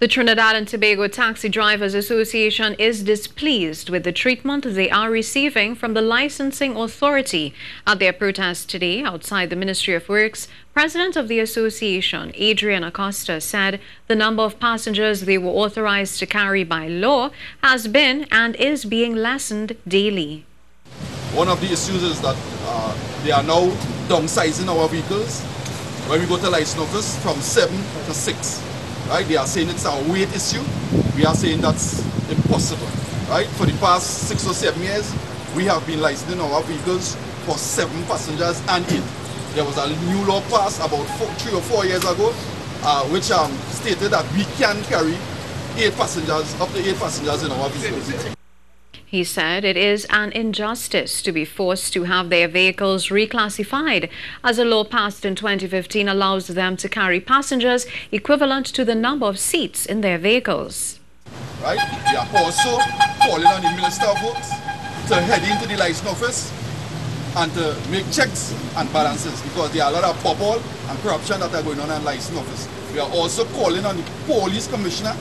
The Trinidad and Tobago Taxi Drivers Association is displeased with the treatment they are receiving from the licensing authority. At their protest today outside the Ministry of Works, President of the association, Adrian Acosta, said the number of passengers they were authorized to carry by law has been and is being lessened daily. One of the issues is that uh, they are now downsizing our vehicles when we go to license office from seven to six right? They are saying it's a weight issue. We are saying that's impossible, right? For the past six or seven years, we have been licensing our vehicles for seven passengers and eight. There was a new law passed about four, three or four years ago, uh, which um, stated that we can carry eight passengers, up to eight passengers in our vehicles. He said it is an injustice to be forced to have their vehicles reclassified, as a law passed in 2015 allows them to carry passengers equivalent to the number of seats in their vehicles. Right? We are also calling on the Minister of Works to head into the license office and to make checks and balances because there are a lot of bobol and corruption that are going on in the license office. We are also calling on the police commissioner,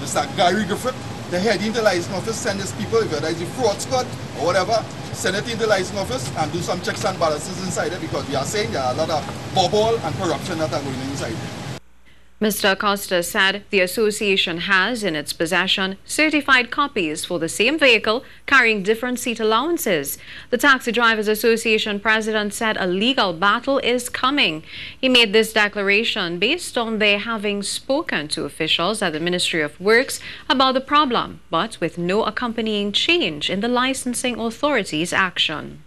Mr. Gary Griffith, the head in the license office send his people, if is a fraud squad or whatever, send it in the license office and do some checks and balances inside it because we are saying there are a lot of bobol and corruption that are going inside Mr. Acosta said the association has in its possession certified copies for the same vehicle carrying different seat allowances. The Taxi Drivers Association president said a legal battle is coming. He made this declaration based on their having spoken to officials at the Ministry of Works about the problem, but with no accompanying change in the licensing authority's action.